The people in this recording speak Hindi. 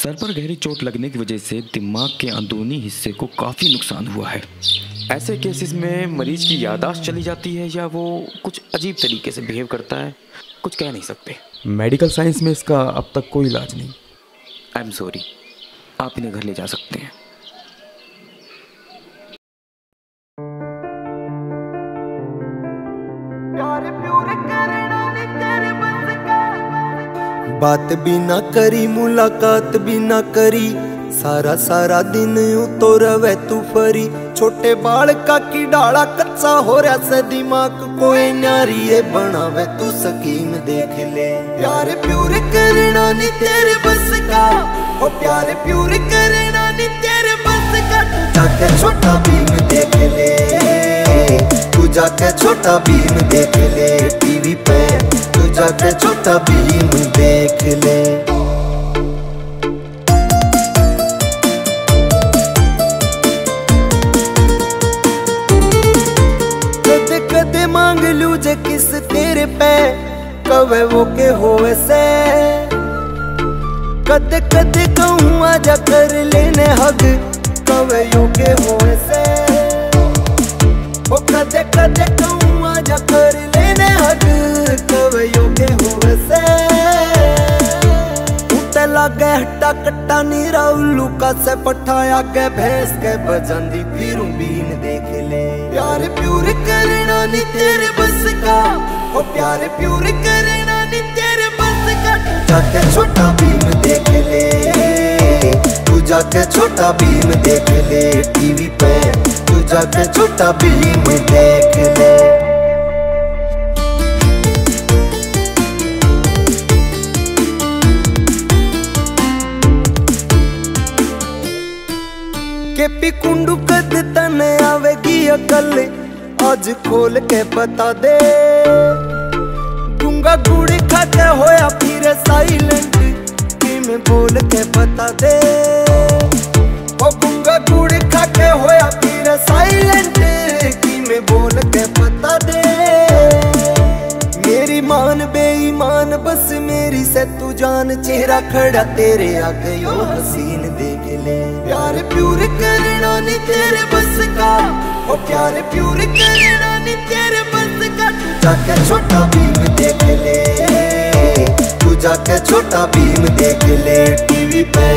सर पर गहरी चोट लगने की वजह से दिमाग के अंदरूनी हिस्से को काफ़ी नुकसान हुआ है। ऐसे केसेस में मरीज़ की यादाश्त चली जाती है या वो कुछ अजीब तरीके से बिहेव करता है? कुछ कह नहीं सकते। मेडिकल साइंस में इसका अब तक कोई इलाज नहीं। आई एम सॉरी आप इन्हें घर ले जा सकते हैं। बात भी ना करी, मुलाकात भी ना करी। सारा सारा दिन उतो रवे तू फरी। छोटे बाल का की डाला कच्चा हो रहा से दिमाग। कोई नारी है बनावे तू सकीम देख ले। प्यार प्यूर करना नहीं तेरे बस का। ओ प्यार प्यूर करना नहीं तेरे बस का। तू जाके छोटा भीम देख ले। तू जाके छोटा भीम देख ले। टीवी पे तू जाके छोटा भीम देख ले। कदे कदे मांग लू जे किस तेरे पे कवे वो के होवे से कदे कदे कहूँ, आजा कर लेने हग कवे यो के होवे से हट्टा कट्टा नीरा उल्लू का से पठाया के भैंस के बजंदी फिरूं बीन देख ले। प्यार प्यूर करना नहीं तेरे बस का। ओ प्यार प्यूर करना नहीं तेरे बस का। तू जाके छोटा भीम देख ले। तू जाके छोटा भीम देख ले। टीवी पे तू जाके छोटा भीम देख ले। के पी कुंडू कद तने आवेगी अकल। आज खोल के बता दे। गुंगा गुड़ी खाते होया फिर साइलेंट कि मैं बोल के बता दे। ओ गुंगा गुड़ी खा के होया फिर साइलेंट कि मैं बोल के बता दे। मेरी मान बेईमान, बस मेरी से तू जान। चेहरा खड़ा तेरे आगे यो हसीन ले प्यार प्यूर करना नी तेरे बस का। ओ प्यार प्यूर करना नी तेरे बस का। तू जाके छोटा भीम देख ले। तू जाके छोटा भीम देख ले। टीवी पे